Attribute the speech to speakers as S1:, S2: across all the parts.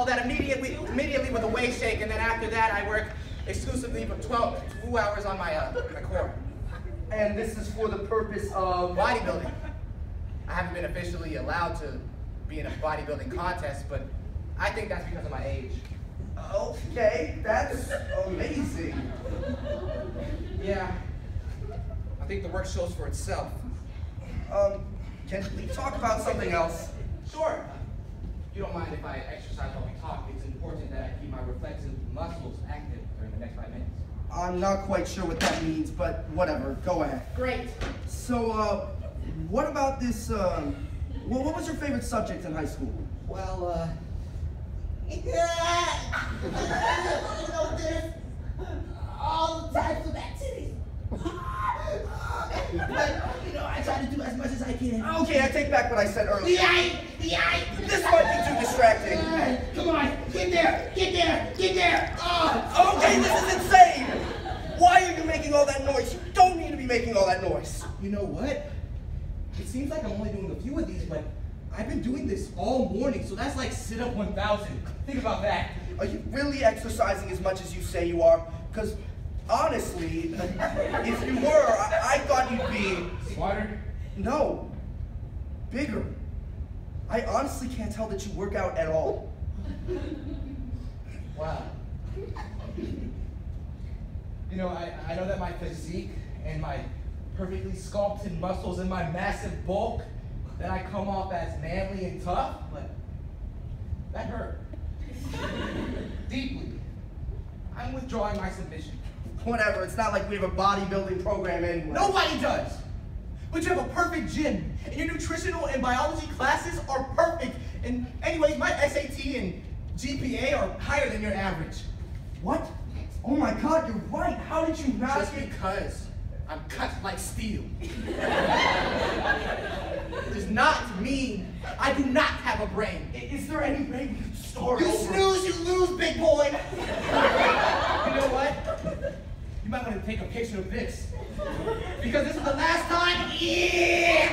S1: follow that immediately immediately with a waist shake, and then after that I work exclusively for 12, two hours on my, uh, my core.
S2: And this is for the purpose of
S1: Bodybuilding. I haven't been officially allowed to be in a bodybuilding contest, but I think that's because of my age.
S2: Okay, that's amazing.
S1: Yeah. I think the work shows for itself.
S2: Um, can we talk about something else?
S1: Sure. You don't mind if I exercise while we talk. It's important that I keep my reflexive muscles active during the next five minutes.
S2: I'm not quite sure what that means, but whatever. Go ahead.
S1: Great.
S2: So, uh, what about this? Um, well, what was your favorite subject in high school?
S1: Well, uh,
S3: Yeah. you know, there's all types of activities. but, you know, I try to do as much as I can.
S2: Okay, I take back what I said earlier.
S3: Yay!
S2: This might be too distracting.
S3: Come on, get there, get there, get there. Oh,
S2: Okay, this is insane. Why are you making all that noise? You don't need to be making all that noise.
S1: you know what? It seems like I'm only doing a few of these, but I've been doing this all morning, so that's like sit up 1,000. Think about that.
S2: Are you really exercising as much as you say you are? Because honestly, if you were, I, I thought you'd be
S1: Smarter?
S2: no bigger. I honestly can't tell that you work out at all.
S1: Wow. You know, I, I know that my physique and my perfectly sculpted muscles and my massive bulk, that I come off as manly and tough, but that hurt. Deeply. I'm withdrawing my submission.
S2: Whatever, it's not like we have a bodybuilding program anyway.
S1: Nobody does. But you have a perfect gym, and your nutritional and biology classes are perfect. And anyways, my SAT and GPA are higher than your average.
S2: What? Oh my god, you're right. How did you not
S1: Just
S2: get...
S1: because I'm cut like steel does not mean I do not have a brain.
S2: Is there any could start
S1: You
S2: over?
S1: snooze, you lose, big boy. you know what? You might want to take a picture of this. Is the last time yeah,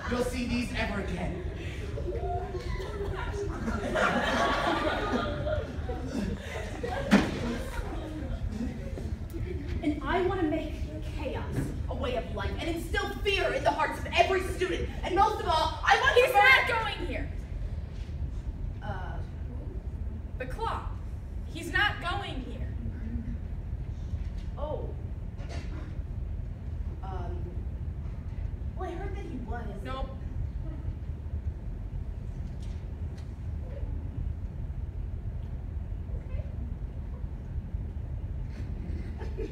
S1: you'll see these ever again.
S4: And I want to make chaos a way of life and instill fear in the hearts of every student. And most of all, I want to
S5: not going here.
S4: Uh,
S5: The claw. He's not going here.
S4: oh. Um. Well, I heard that he was.
S5: Nope.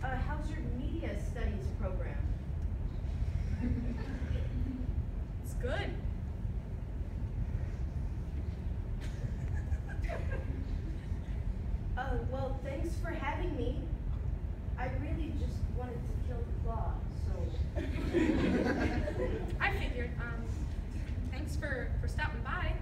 S4: Uh, how's your media studies program?
S5: It's good.
S4: Uh, well, thanks for having me. I really just wanted to kill the claw, so.
S5: I figured. Um, thanks for for stopping by.